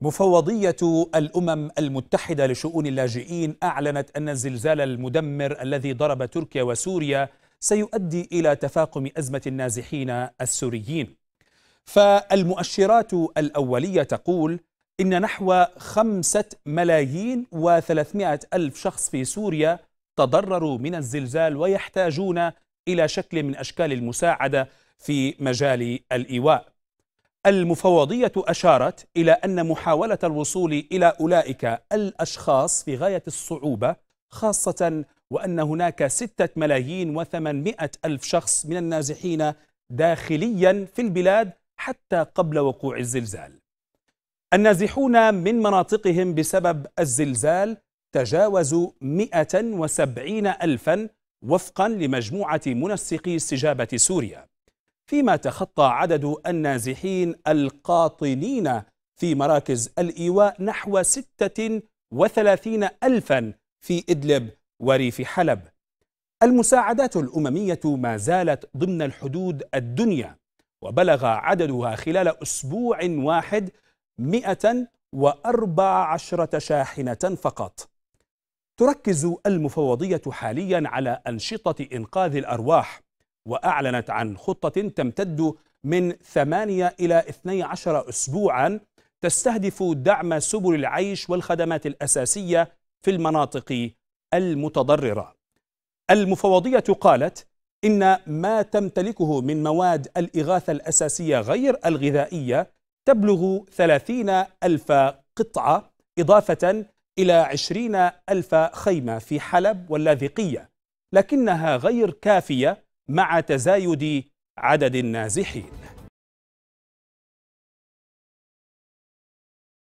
مفوضية الأمم المتحدة لشؤون اللاجئين أعلنت أن الزلزال المدمر الذي ضرب تركيا وسوريا سيؤدي إلى تفاقم أزمة النازحين السوريين. فالمؤشرات الأولية تقول إن نحو خمسة ملايين وثلاثمائة ألف شخص في سوريا تضرروا من الزلزال ويحتاجون إلى شكل من أشكال المساعدة في مجال الإيواء. المفوضية أشارت إلى أن محاولة الوصول إلى أولئك الأشخاص في غاية الصعوبة خاصة وأن هناك ستة ملايين وثمانمائة ألف شخص من النازحين داخليا في البلاد حتى قبل وقوع الزلزال. النازحون من مناطقهم بسبب الزلزال تجاوزوا 170 ألفا وفقا لمجموعة منسقي استجابة سوريا. فيما تخطى عدد النازحين القاطنين في مراكز الإيواء نحو 36 ألفا في إدلب وريف حلب. المساعدات الأممية ما زالت ضمن الحدود الدنيا وبلغ عددها خلال أسبوع واحد 114 شاحنة فقط. تركز المفوضية حاليا على أنشطة إنقاذ الأرواح وأعلنت عن خطة تمتد من 8 إلى 12 أسبوعا تستهدف دعم سبل العيش والخدمات الأساسية في المناطق المتضررة. المفوضية قالت إن ما تمتلكه من مواد الإغاثة الأساسية غير الغذائية تبلغ 30 ألف قطعة إضافة إلى 20 ألف خيمة في حلب واللاذقية لكنها غير كافية مع تزايد عدد النازحين.